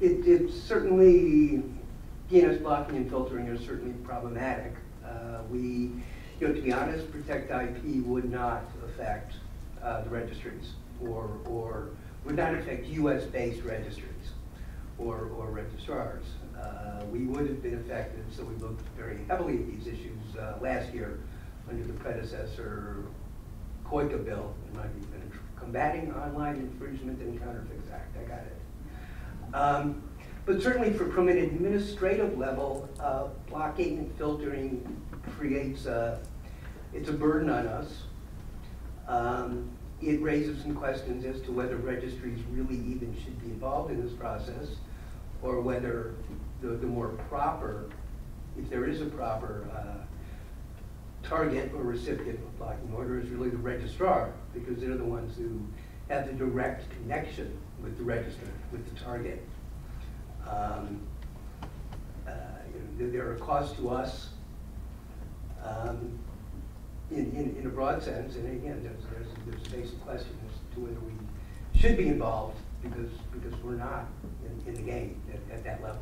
it, it's certainly, DNS blocking and filtering are certainly problematic. Uh, We, you know, to be honest, Protect IP would not affect uh, the registries or, or would not affect US-based registries or, or registrars. Uh, We would have been affected, so we looked very heavily at these issues uh, last year under the predecessor COICA bill, it might combating online infringement and counterfeits act, I got it. Um, But certainly for, from an administrative level, uh, blocking and filtering creates a, it's a burden on us. Um, It raises some questions as to whether registries really even should be involved in this process, or whether the, the more proper, if there is a proper uh, target or recipient of blocking order is really the registrar, because they're the ones who have the direct connection with the register, with the target. Um, uh, you know, there- are costs to us um, in, in, in a broad sense, and again, there's, there's, there's a basic question as to whether we should be involved, because, because we're not in, in the game at, at that level.